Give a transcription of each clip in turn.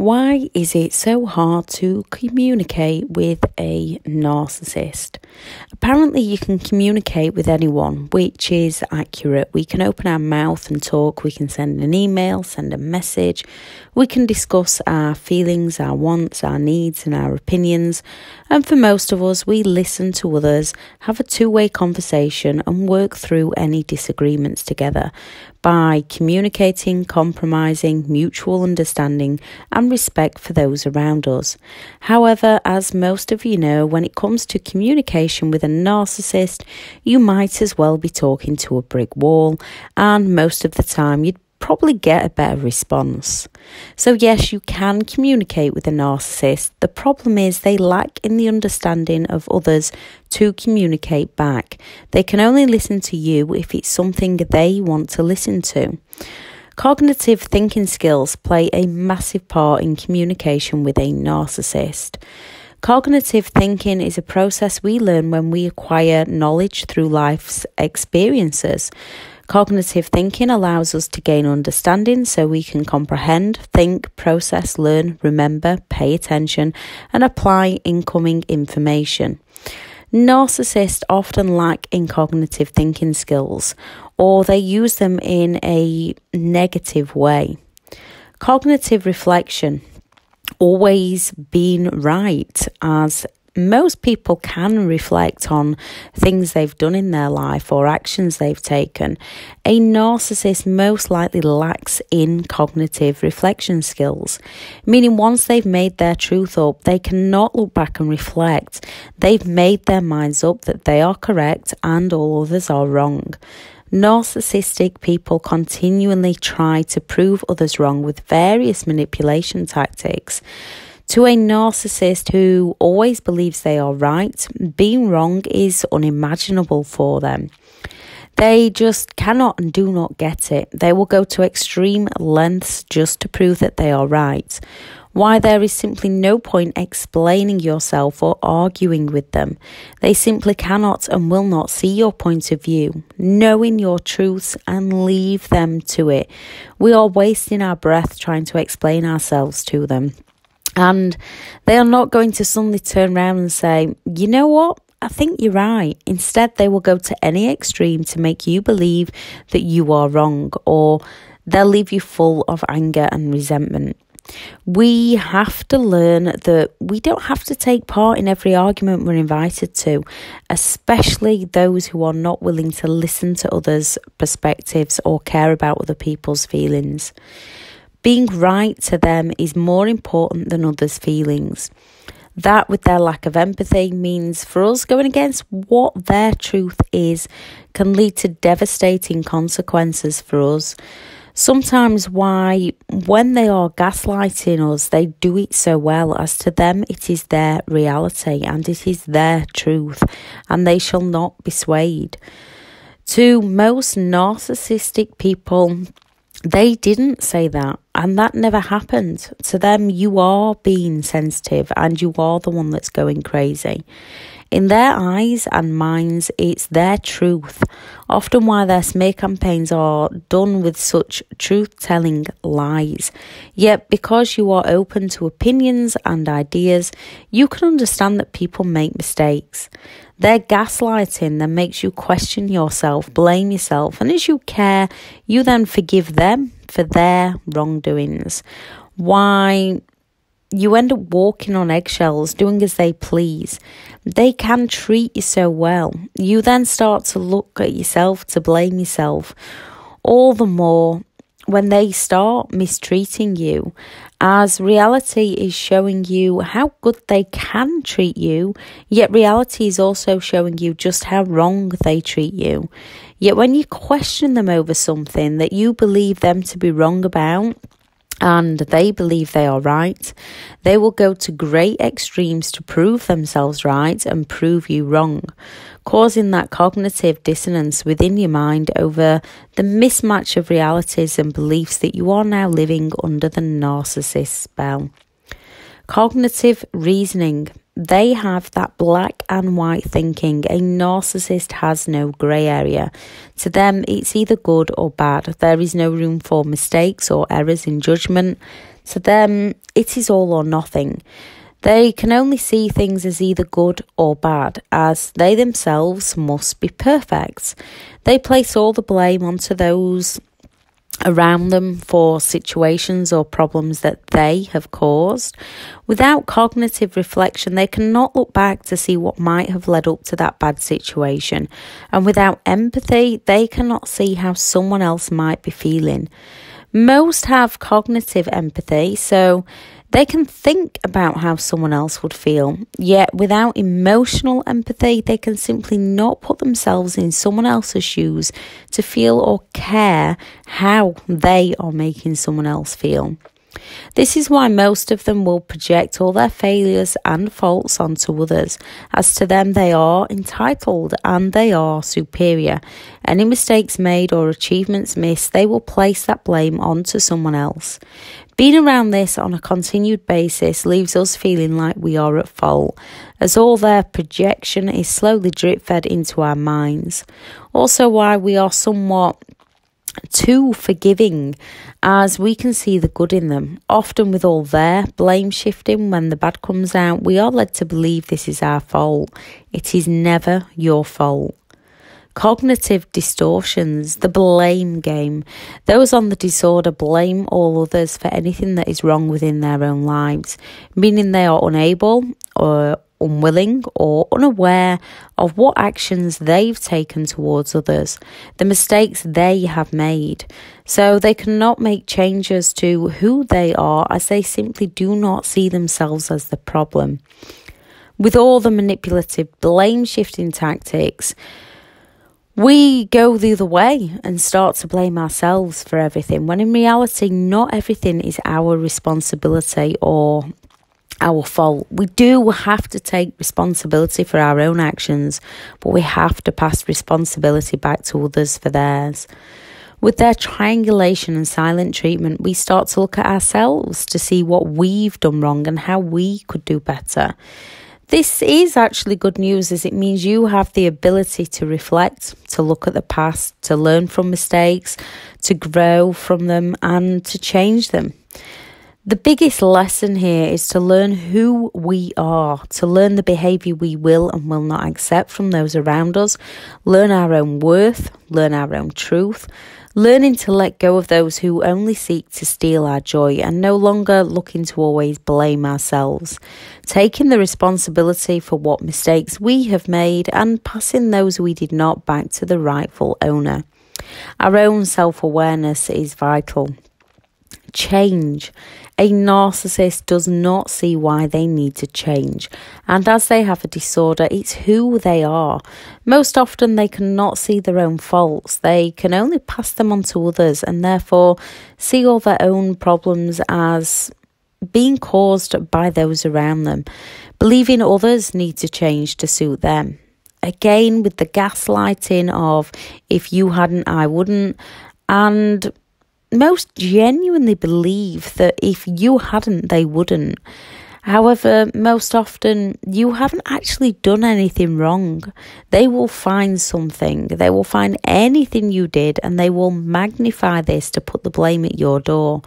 Why is it so hard to communicate with a narcissist? Apparently, you can communicate with anyone, which is accurate. We can open our mouth and talk, we can send an email, send a message, we can discuss our feelings, our wants, our needs, and our opinions. And for most of us, we listen to others, have a two way conversation, and work through any disagreements together by communicating, compromising, mutual understanding, and respect for those around us. However, as most of you know, when it comes to communication with a narcissist, you might as well be talking to a brick wall, and most of the time you'd probably get a better response. So, yes, you can communicate with a narcissist. The problem is they lack in the understanding of others to communicate back. They can only listen to you if it's something they want to listen to. Cognitive thinking skills play a massive part in communication with a narcissist. Cognitive thinking is a process we learn when we acquire knowledge through life's experiences. Cognitive thinking allows us to gain understanding so we can comprehend, think, process, learn, remember, pay attention, and apply incoming information. Narcissists often lack in cognitive thinking skills or they use them in a negative way. Cognitive reflection, always being right as most people can reflect on things they've done in their life or actions they've taken. A narcissist most likely lacks in cognitive reflection skills, meaning once they've made their truth up, they cannot look back and reflect. They've made their minds up that they are correct and all others are wrong. Narcissistic people continually try to prove others wrong with various manipulation tactics. To a narcissist who always believes they are right, being wrong is unimaginable for them. They just cannot and do not get it. They will go to extreme lengths just to prove that they are right. Why there is simply no point explaining yourself or arguing with them. They simply cannot and will not see your point of view, knowing your truths and leave them to it. We are wasting our breath trying to explain ourselves to them. And they are not going to suddenly turn around and say, you know what? I think you're right. Instead, they will go to any extreme to make you believe that you are wrong, or they'll leave you full of anger and resentment. We have to learn that we don't have to take part in every argument we're invited to, especially those who are not willing to listen to others' perspectives or care about other people's feelings. Being right to them is more important than others' feelings. That, with their lack of empathy, means for us going against what their truth is can lead to devastating consequences for us. Sometimes, why, when they are gaslighting us, they do it so well as to them it is their reality and it is their truth, and they shall not be swayed. To most narcissistic people, they didn't say that, and that never happened. To them, you are being sensitive and you are the one that's going crazy. In their eyes and minds, it's their truth. Often, why their smear campaigns are done with such truth telling lies. Yet, because you are open to opinions and ideas, you can understand that people make mistakes. Their gaslighting then makes you question yourself, blame yourself, and as you care, you then forgive them for their wrongdoings. Why you end up walking on eggshells, doing as they please. They can treat you so well. You then start to look at yourself, to blame yourself, all the more when they start mistreating you, as reality is showing you how good they can treat you, yet reality is also showing you just how wrong they treat you. Yet when you question them over something that you believe them to be wrong about, and they believe they are right, they will go to great extremes to prove themselves right and prove you wrong, causing that cognitive dissonance within your mind over the mismatch of realities and beliefs that you are now living under the narcissist spell. Cognitive reasoning they have that black and white thinking. A narcissist has no grey area. To them, it's either good or bad. There is no room for mistakes or errors in judgment. To them, it is all or nothing. They can only see things as either good or bad, as they themselves must be perfect. They place all the blame onto those around them for situations or problems that they have caused. Without cognitive reflection, they cannot look back to see what might have led up to that bad situation. And without empathy, they cannot see how someone else might be feeling. Most have cognitive empathy, so they can think about how someone else would feel, yet without emotional empathy, they can simply not put themselves in someone else's shoes to feel or care how they are making someone else feel. This is why most of them will project all their failures and faults onto others, as to them they are entitled and they are superior. Any mistakes made or achievements missed, they will place that blame onto someone else. Being around this on a continued basis leaves us feeling like we are at fault, as all their projection is slowly drip fed into our minds. Also, why we are somewhat too forgiving as we can see the good in them. Often, with all their blame shifting when the bad comes out, we are led to believe this is our fault. It is never your fault. Cognitive distortions, the blame game. Those on the disorder blame all others for anything that is wrong within their own lives, meaning they are unable or unwilling or unaware of what actions they've taken towards others, the mistakes they have made. So they cannot make changes to who they are as they simply do not see themselves as the problem. With all the manipulative blame shifting tactics, we go the other way and start to blame ourselves for everything, when in reality, not everything is our responsibility or our fault. We do have to take responsibility for our own actions, but we have to pass responsibility back to others for theirs. With their triangulation and silent treatment, we start to look at ourselves to see what we've done wrong and how we could do better. This is actually good news as it means you have the ability to reflect, to look at the past, to learn from mistakes, to grow from them, and to change them. The biggest lesson here is to learn who we are, to learn the behaviour we will and will not accept from those around us, learn our own worth, learn our own truth, learning to let go of those who only seek to steal our joy and no longer looking to always blame ourselves, taking the responsibility for what mistakes we have made and passing those we did not back to the rightful owner. Our own self awareness is vital change. A narcissist does not see why they need to change, and as they have a disorder, it's who they are. Most often, they cannot see their own faults, they can only pass them on to others, and therefore see all their own problems as being caused by those around them, believing others need to change to suit them. Again, with the gaslighting of if you hadn't, I wouldn't, and most genuinely believe that if you hadn't, they wouldn't. However, most often you haven't actually done anything wrong. They will find something, they will find anything you did, and they will magnify this to put the blame at your door.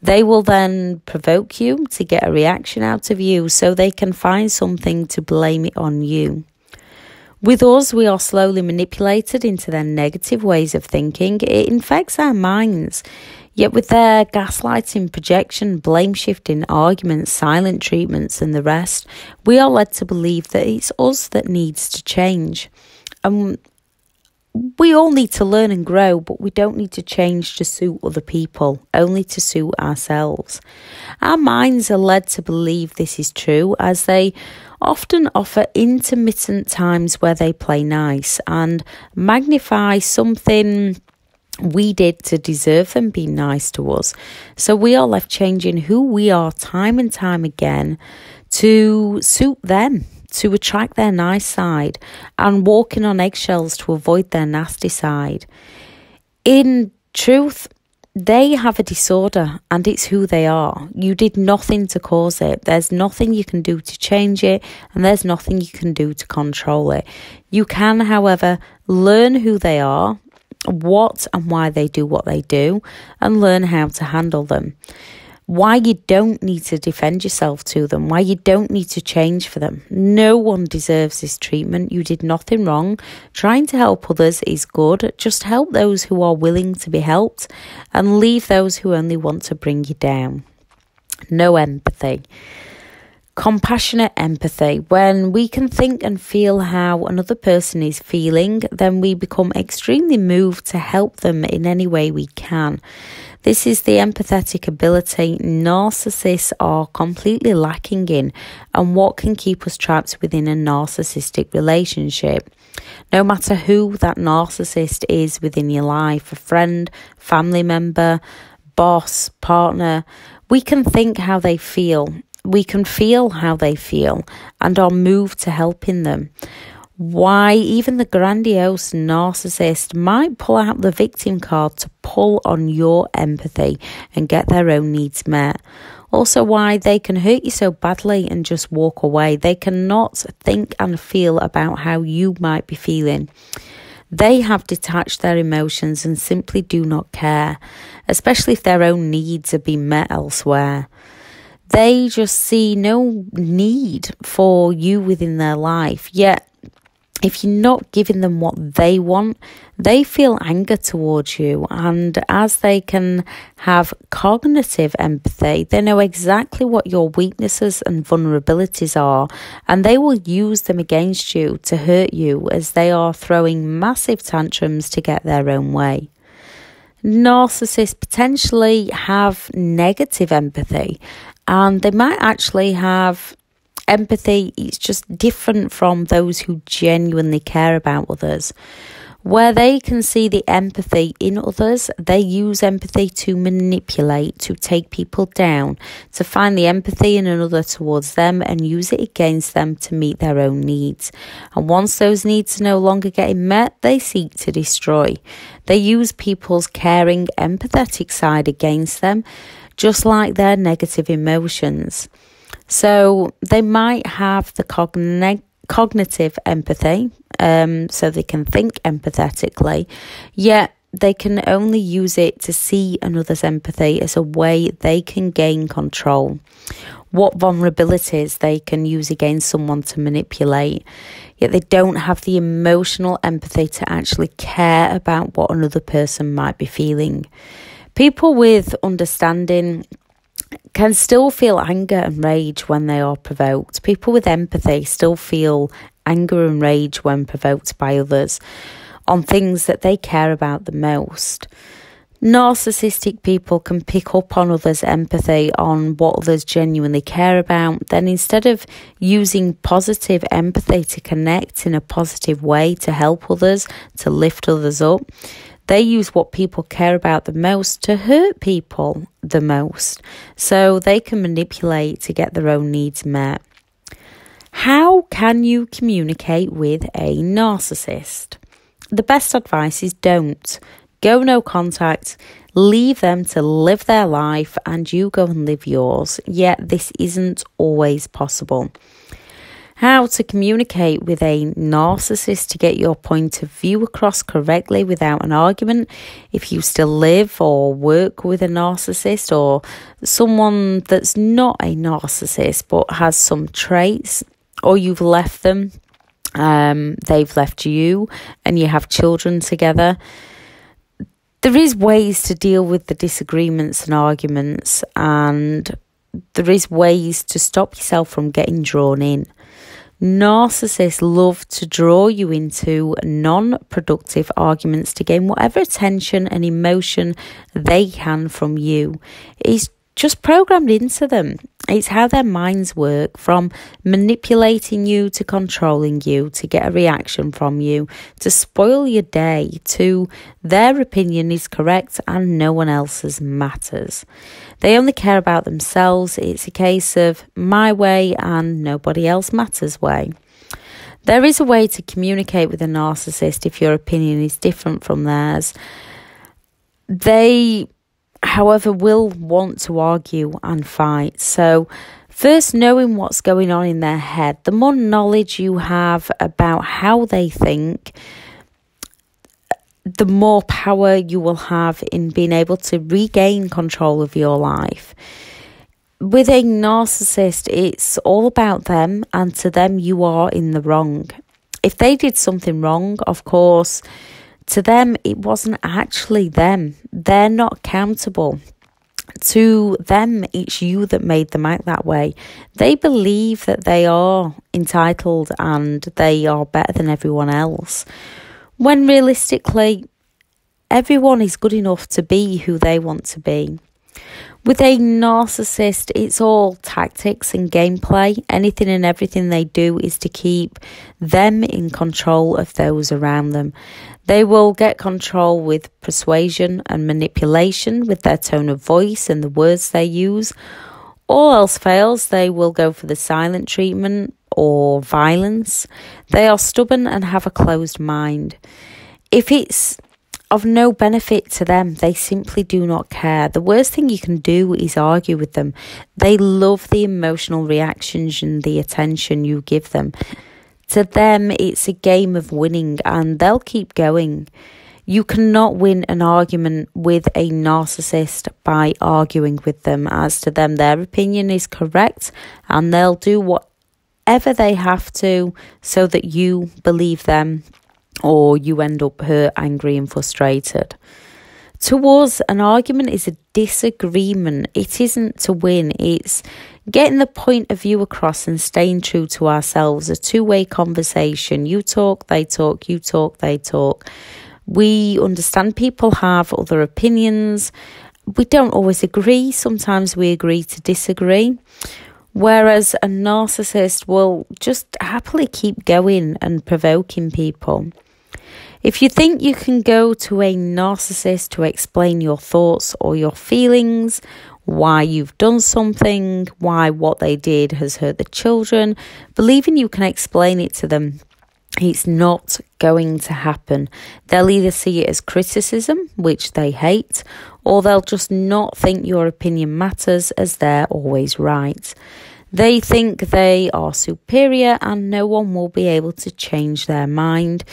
They will then provoke you to get a reaction out of you so they can find something to blame it on you. With us, we are slowly manipulated into their negative ways of thinking. It infects our minds. Yet, with their gaslighting, projection, blame shifting, arguments, silent treatments, and the rest, we are led to believe that it's us that needs to change. And we all need to learn and grow, but we don't need to change to suit other people, only to suit ourselves. Our minds are led to believe this is true as they often offer intermittent times where they play nice and magnify something we did to deserve them being nice to us. So we are left changing who we are time and time again to suit them to attract their nice side and walking on eggshells to avoid their nasty side. In truth, they have a disorder and it's who they are. You did nothing to cause it. There's nothing you can do to change it, and there's nothing you can do to control it. You can, however, learn who they are, what and why they do what they do, and learn how to handle them why you don't need to defend yourself to them, why you don't need to change for them. No one deserves this treatment. You did nothing wrong. Trying to help others is good. Just help those who are willing to be helped and leave those who only want to bring you down. No empathy. Compassionate empathy. When we can think and feel how another person is feeling, then we become extremely moved to help them in any way we can. This is the empathetic ability narcissists are completely lacking in and what can keep us trapped within a narcissistic relationship. No matter who that narcissist is within your life, a friend, family member, boss, partner, we can think how they feel. We can feel how they feel and are moved to helping them why even the grandiose narcissist might pull out the victim card to pull on your empathy and get their own needs met. Also, why they can hurt you so badly and just walk away. They cannot think and feel about how you might be feeling. They have detached their emotions and simply do not care, especially if their own needs are being met elsewhere. They just see no need for you within their life, yet if you're not giving them what they want, they feel anger towards you. And as they can have cognitive empathy, they know exactly what your weaknesses and vulnerabilities are, and they will use them against you to hurt you as they are throwing massive tantrums to get their own way. Narcissists potentially have negative empathy and they might actually have empathy is just different from those who genuinely care about others. Where they can see the empathy in others, they use empathy to manipulate, to take people down, to find the empathy in another towards them and use it against them to meet their own needs. And once those needs are no longer getting met, they seek to destroy. They use people's caring, empathetic side against them, just like their negative emotions. So they might have the cogn- cognitive empathy, um, so they can think empathetically, yet they can only use it to see another's empathy as a way they can gain control. What vulnerabilities they can use against someone to manipulate, yet they don't have the emotional empathy to actually care about what another person might be feeling. People with understanding can still feel anger and rage when they are provoked. People with empathy still feel anger and rage when provoked by others on things that they care about the most. Narcissistic people can pick up on others' empathy on what others genuinely care about. Then, instead of using positive empathy to connect in a positive way to help others, to lift others up, they use what people care about the most to hurt people the most, so they can manipulate to get their own needs met. How can you communicate with a narcissist? The best advice is don't. Go no contact, leave them to live their life, and you go and live yours. Yet, this isn't always possible how to communicate with a narcissist to get your point of view across correctly without an argument. If you still live or work with a narcissist or someone that's not a narcissist but has some traits, or you've left them, um, they've left you, and you have children together. There is ways to deal with the disagreements and arguments, and there is ways to stop yourself from getting drawn in. Narcissists love to draw you into non productive arguments to gain whatever attention and emotion they can from you. It's just programmed into them. It's how their minds work from manipulating you to controlling you to get a reaction from you to spoil your day to their opinion is correct and no one else's matters. They only care about themselves. It's a case of my way and nobody else matters way. There is a way to communicate with a narcissist if your opinion is different from theirs. They however, will want to argue and fight. So, first, knowing what's going on in their head, the more knowledge you have about how they think, the more power you will have in being able to regain control of your life. With a narcissist, it's all about them, and to them, you are in the wrong. If they did something wrong, of course, to them, it wasn't actually them. They're not accountable. To them, it's you that made them act that way. They believe that they are entitled and they are better than everyone else when realistically, everyone is good enough to be who they want to be. With a narcissist, it's all tactics and gameplay. Anything and everything they do is to keep them in control of those around them. They will get control with persuasion and manipulation with their tone of voice and the words they use. All else fails, they will go for the silent treatment or violence. They are stubborn and have a closed mind. If it's of no benefit to them, they simply do not care. The worst thing you can do is argue with them. They love the emotional reactions and the attention you give them. To them, it's a game of winning and they'll keep going. You cannot win an argument with a narcissist by arguing with them. As to them, their opinion is correct and they'll do whatever they have to so that you believe them or you end up hurt, angry, and frustrated. To us, an argument is a disagreement. It isn't to win, it's getting the point of view across and staying true to ourselves. A two way conversation. You talk, they talk, you talk, they talk. We understand people have other opinions. We don't always agree. Sometimes we agree to disagree. Whereas a narcissist will just happily keep going and provoking people. If you think you can go to a narcissist to explain your thoughts or your feelings, why you've done something, why what they did has hurt the children, believing you can explain it to them, it's not going to happen. They'll either see it as criticism, which they hate, or they'll just not think your opinion matters as they're always right. They think they are superior and no one will be able to change their mind.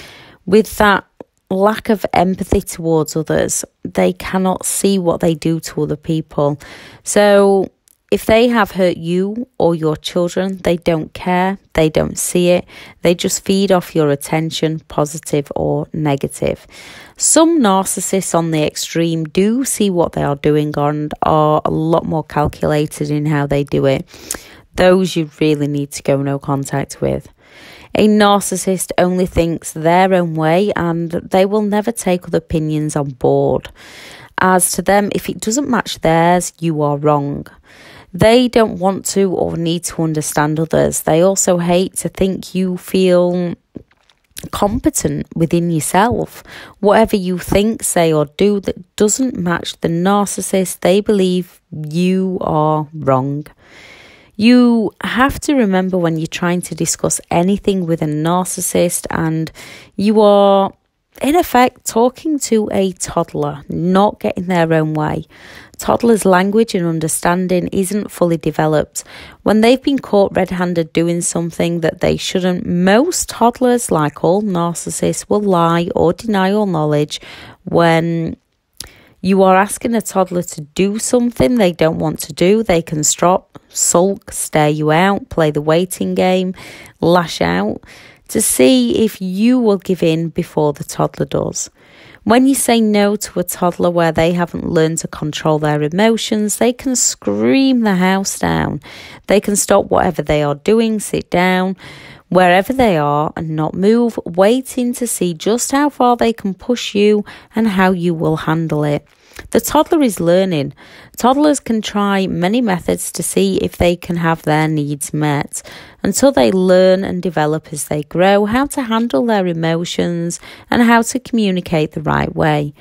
With that lack of empathy towards others, they cannot see what they do to other people. So, if they have hurt you or your children, they don't care, they don't see it, they just feed off your attention, positive or negative. Some narcissists on the extreme do see what they are doing and are a lot more calculated in how they do it. Those you really need to go no contact with. A narcissist only thinks their own way and they will never take other opinions on board. As to them, if it doesn't match theirs, you are wrong. They don't want to or need to understand others. They also hate to think you feel competent within yourself. Whatever you think, say, or do that doesn't match the narcissist, they believe you are wrong. You have to remember when you're trying to discuss anything with a narcissist and you are, in effect, talking to a toddler, not getting their own way. Toddlers' language and understanding isn't fully developed. When they've been caught red handed doing something that they shouldn't, most toddlers, like all narcissists, will lie or deny all knowledge when you are asking a toddler to do something they don't want to do. They can stop, sulk, stare you out, play the waiting game, lash out to see if you will give in before the toddler does. When you say no to a toddler where they haven't learned to control their emotions, they can scream the house down. They can stop whatever they are doing, sit down wherever they are and not move, waiting to see just how far they can push you and how you will handle it. The toddler is learning. Toddlers can try many methods to see if they can have their needs met until they learn and develop as they grow how to handle their emotions and how to communicate the right way.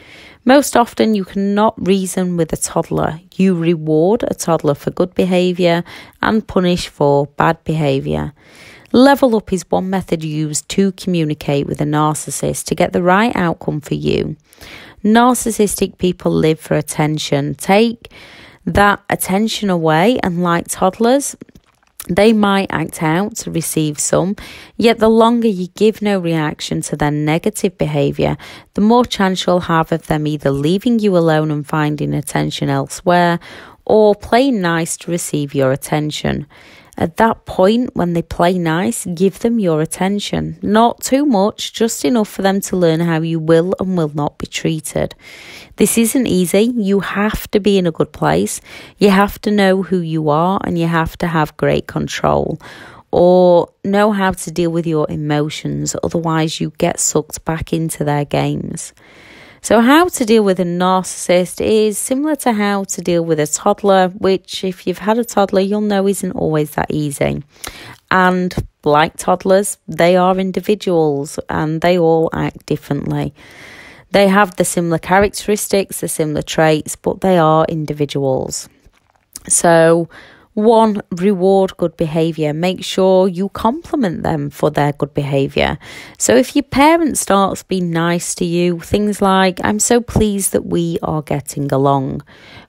Most often, you cannot reason with a toddler. You reward a toddler for good behaviour and punish for bad behaviour. Level up is one method used to communicate with a narcissist to get the right outcome for you. Narcissistic people live for attention. Take that attention away, and like toddlers, they might act out to receive some, yet the longer you give no reaction to their negative behaviour, the more chance you'll have of them either leaving you alone and finding attention elsewhere or playing nice to receive your attention. At that point, when they play nice, give them your attention. Not too much, just enough for them to learn how you will and will not be treated. This isn't easy. You have to be in a good place. You have to know who you are and you have to have great control or know how to deal with your emotions. Otherwise, you get sucked back into their games. So, how to deal with a narcissist is similar to how to deal with a toddler, which, if you've had a toddler, you'll know isn't always that easy. And like toddlers, they are individuals and they all act differently. They have the similar characteristics, the similar traits, but they are individuals. So, one, reward good behaviour. Make sure you compliment them for their good behaviour. So if your parent starts being nice to you, things like, I'm so pleased that we are getting along.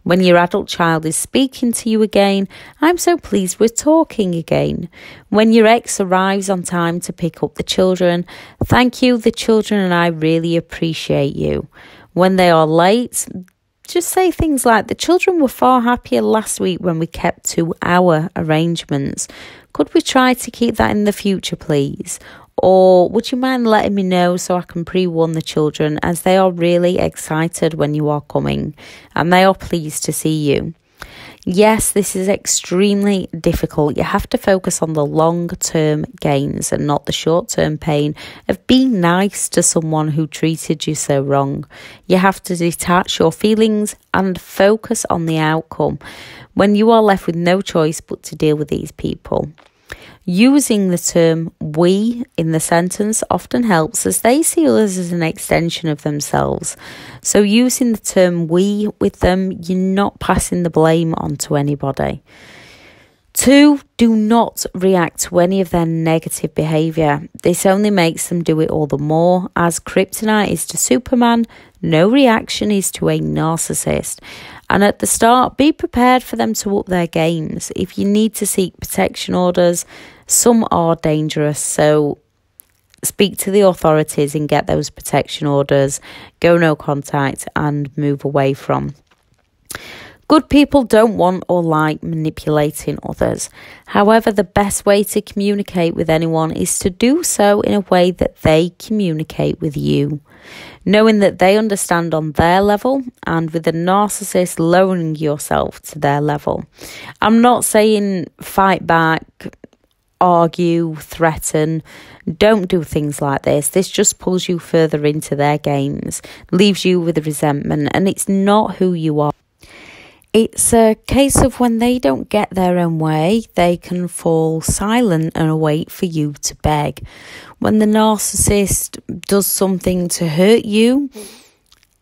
When your adult child is speaking to you again, I'm so pleased we're talking again. When your ex arrives on time to pick up the children, thank you, the children and I really appreciate you. When they are late, just say things like the children were far happier last week when we kept to our arrangements. Could we try to keep that in the future, please? Or would you mind letting me know so I can pre warn the children as they are really excited when you are coming and they are pleased to see you? Yes, this is extremely difficult. You have to focus on the long term gains and not the short term pain of being nice to someone who treated you so wrong. You have to detach your feelings and focus on the outcome when you are left with no choice but to deal with these people. Using the term we in the sentence often helps as they see others as an extension of themselves. So, using the term we with them, you're not passing the blame onto anybody. Two, do not react to any of their negative behaviour. This only makes them do it all the more. As kryptonite is to Superman, no reaction is to a narcissist. And at the start, be prepared for them to up their games. If you need to seek protection orders, some are dangerous. So speak to the authorities and get those protection orders, go no contact, and move away from. Good people don't want or like manipulating others. However, the best way to communicate with anyone is to do so in a way that they communicate with you. Knowing that they understand on their level and with a narcissist lowering yourself to their level. I'm not saying fight back, argue, threaten. Don't do things like this. This just pulls you further into their games, leaves you with resentment, and it's not who you are. It's a case of when they don't get their own way, they can fall silent and wait for you to beg. When the narcissist does something to hurt you,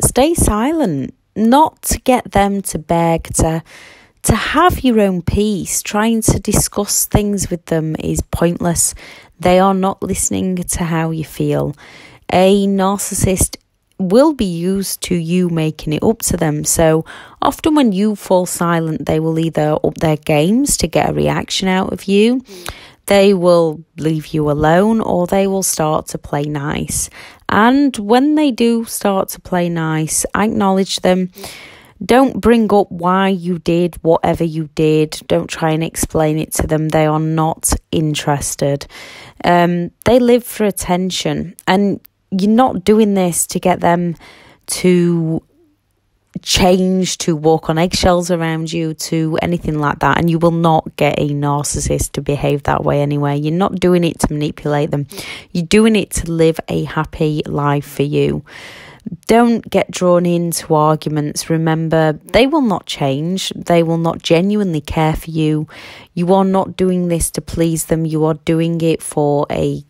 stay silent. Not to get them to beg, to to have your own peace. Trying to discuss things with them is pointless. They are not listening to how you feel. A narcissist will be used to you making it up to them. So often when you fall silent, they will either up their games to get a reaction out of you, they will leave you alone, or they will start to play nice. And when they do start to play nice, acknowledge them. Don't bring up why you did whatever you did. Don't try and explain it to them. They are not interested. Um, they live for attention, and you're not doing this to get them to change, to walk on eggshells around you, to anything like that. And you will not get a narcissist to behave that way anyway. You're not doing it to manipulate them, you're doing it to live a happy life for you. Don't get drawn into arguments. Remember, they will not change. They will not genuinely care for you. You are not doing this to please them. You are doing it for a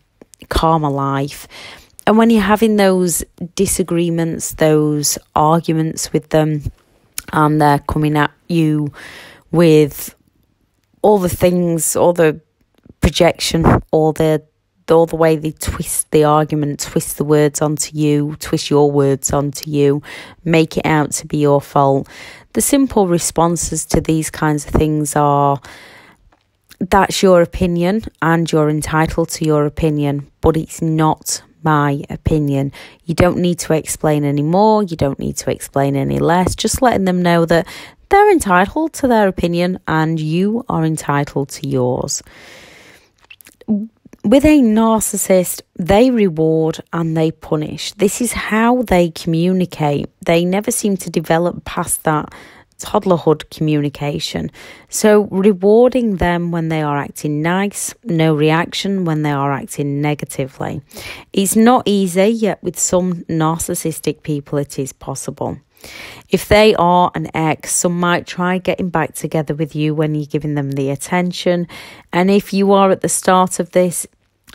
calmer life. And when you're having those disagreements, those arguments with them, and they're coming at you with all the things, all the projection, all the all the way they twist the argument, twist the words onto you, twist your words onto you, make it out to be your fault. The simple responses to these kinds of things are that's your opinion and you're entitled to your opinion, but it's not my opinion. You don't need to explain any more, you don't need to explain any less. Just letting them know that they're entitled to their opinion and you are entitled to yours. With a narcissist, they reward and they punish. This is how they communicate. They never seem to develop past that toddlerhood communication. So, rewarding them when they are acting nice, no reaction when they are acting negatively. It's not easy, yet, with some narcissistic people, it is possible. If they are an ex, some might try getting back together with you when you're giving them the attention. And if you are at the start of this,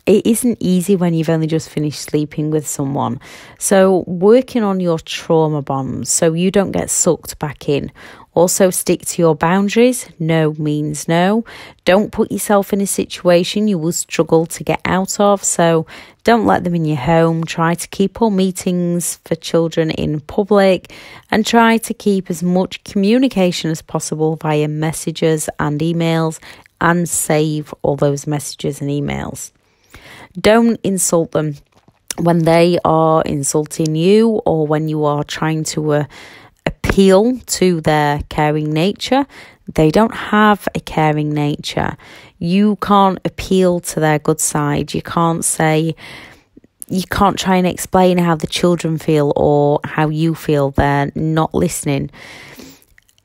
it isn't easy when you've only just finished sleeping with someone. So, working on your trauma bonds so you don't get sucked back in. Also, stick to your boundaries. No means no. Don't put yourself in a situation you will struggle to get out of. So, don't let them in your home. Try to keep all meetings for children in public and try to keep as much communication as possible via messages and emails and save all those messages and emails. Don't insult them when they are insulting you or when you are trying to uh, appeal to their caring nature. They don't have a caring nature. You can't appeal to their good side. You can't say, you can't try and explain how the children feel or how you feel. They're not listening.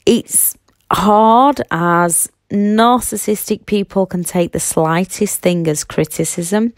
It's hard as narcissistic people can take the slightest thing as criticism.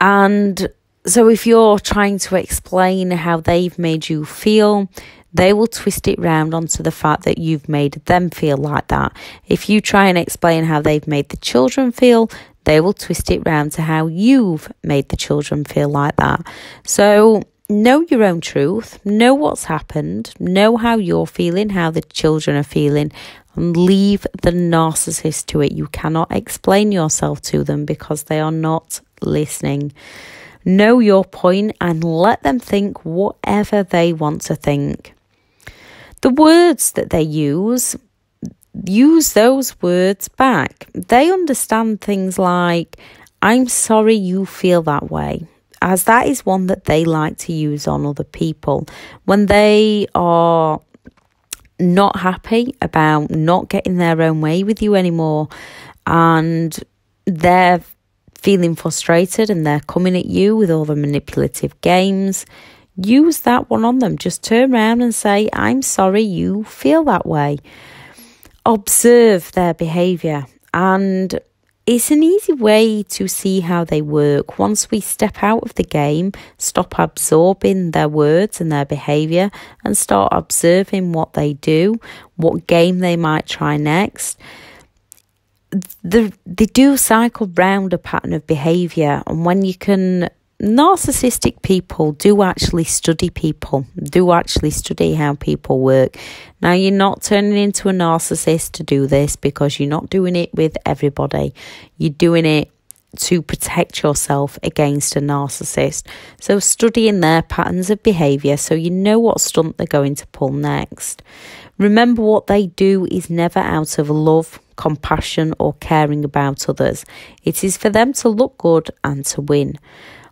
And so, if you're trying to explain how they've made you feel, they will twist it round onto the fact that you've made them feel like that. If you try and explain how they've made the children feel, they will twist it round to how you've made the children feel like that. So, know your own truth, know what's happened, know how you're feeling, how the children are feeling, and leave the narcissist to it. You cannot explain yourself to them because they are not listening. Know your point and let them think whatever they want to think. The words that they use, use those words back. They understand things like, I'm sorry you feel that way as that is one that they like to use on other people. When they are not happy about not getting their own way with you anymore and they're feeling frustrated and they're coming at you with all the manipulative games, use that one on them. Just turn around and say, I'm sorry you feel that way. Observe their behaviour and it's an easy way to see how they work. Once we step out of the game, stop absorbing their words and their behaviour, and start observing what they do, what game they might try next. The, they do cycle round a pattern of behaviour, and when you can narcissistic people do actually study people, do actually study how people work. Now, you're not turning into a narcissist to do this because you're not doing it with everybody. You're doing it to protect yourself against a narcissist. So, studying their patterns of behaviour so you know what stunt they're going to pull next. Remember, what they do is never out of love, compassion, or caring about others. It is for them to look good and to win.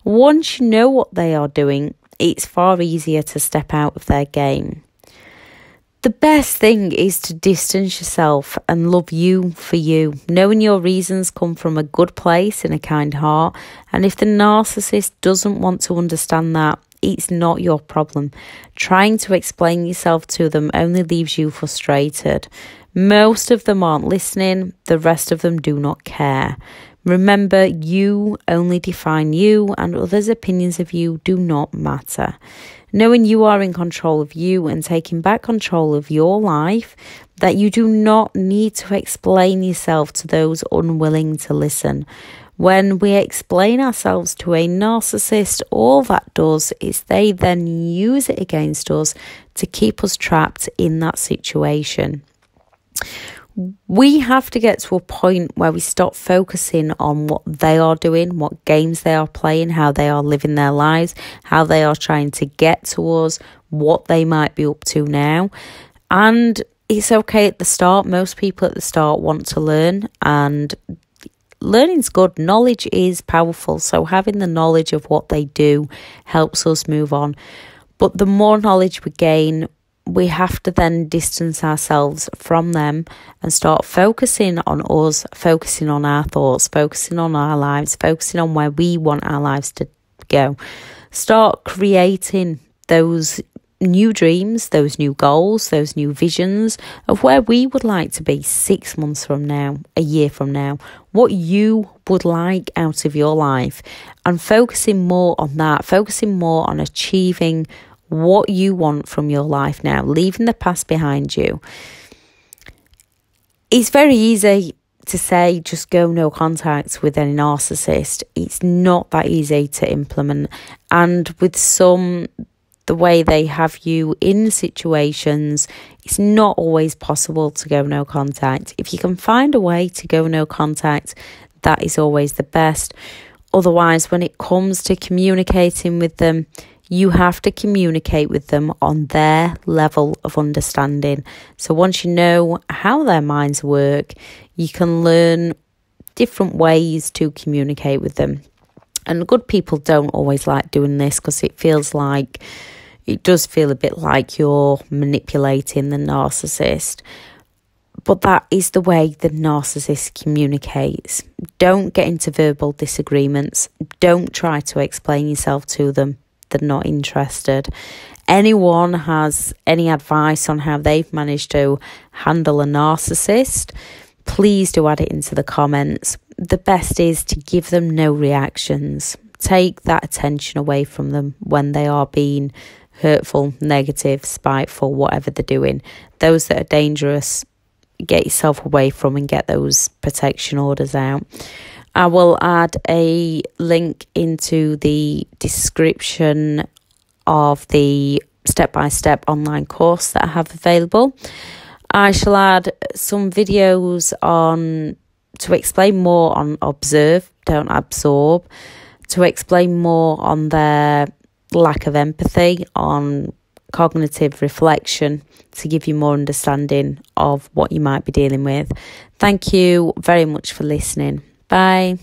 Once you know what they are doing, it's far easier to step out of their game. The best thing is to distance yourself and love you for you, knowing your reasons come from a good place and a kind heart. And if the narcissist doesn't want to understand that, it's not your problem. Trying to explain yourself to them only leaves you frustrated. Most of them aren't listening, the rest of them do not care. Remember, you only define you, and others' opinions of you do not matter. Knowing you are in control of you and taking back control of your life, that you do not need to explain yourself to those unwilling to listen. When we explain ourselves to a narcissist, all that does is they then use it against us to keep us trapped in that situation. We have to get to a point where we stop focusing on what they are doing, what games they are playing, how they are living their lives, how they are trying to get to us, what they might be up to now. And it's okay at the start. Most people at the start want to learn, and learning's good. Knowledge is powerful. So, having the knowledge of what they do helps us move on. But the more knowledge we gain, we have to then distance ourselves from them and start focusing on us, focusing on our thoughts, focusing on our lives, focusing on where we want our lives to go. Start creating those new dreams, those new goals, those new visions of where we would like to be six months from now, a year from now, what you would like out of your life, and focusing more on that, focusing more on achieving what you want from your life now, leaving the past behind you. It's very easy to say just go no contact with any narcissist. It's not that easy to implement. And with some, the way they have you in situations, it's not always possible to go no contact. If you can find a way to go no contact, that is always the best. Otherwise, when it comes to communicating with them, you have to communicate with them on their level of understanding. So once you know how their minds work, you can learn different ways to communicate with them. And good people don't always like doing this because it feels like it does feel a bit like you're manipulating the narcissist. But that is the way the narcissist communicates. Don't get into verbal disagreements. Don't try to explain yourself to them they're not interested. Anyone has any advice on how they've managed to handle a narcissist, please do add it into the comments. The best is to give them no reactions. Take that attention away from them when they are being hurtful, negative, spiteful, whatever they're doing. Those that are dangerous, get yourself away from and get those protection orders out. I will add a link into the description of the step by step online course that I have available. I shall add some videos on to explain more on observe, don't absorb, to explain more on their lack of empathy, on cognitive reflection to give you more understanding of what you might be dealing with. Thank you very much for listening. Bye.